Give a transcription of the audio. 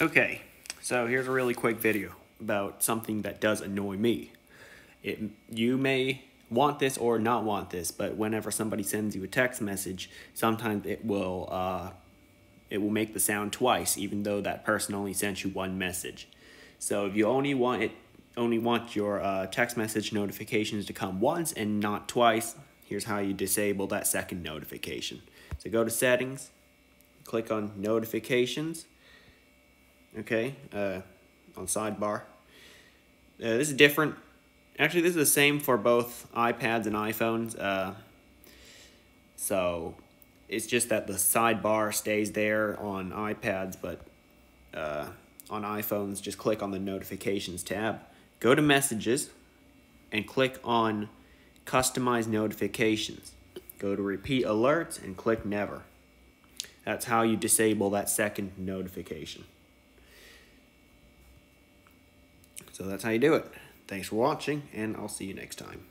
Okay, so here's a really quick video about something that does annoy me. It you may want this or not want this, but whenever somebody sends you a text message, sometimes it will uh, it will make the sound twice, even though that person only sent you one message. So if you only want it only want your uh, text message notifications to come once and not twice, here's how you disable that second notification. So go to settings, click on notifications, okay, uh, on sidebar. Uh, this is different. Actually, this is the same for both iPads and iPhones. Uh, so it's just that the sidebar stays there on iPads, but uh, on iPhones, just click on the notifications tab. Go to messages and click on customize notifications. Go to repeat alerts and click never. That's how you disable that second notification. So that's how you do it. Thanks for watching, and I'll see you next time.